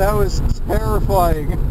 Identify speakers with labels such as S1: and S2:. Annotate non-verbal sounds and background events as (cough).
S1: That was terrifying. (laughs)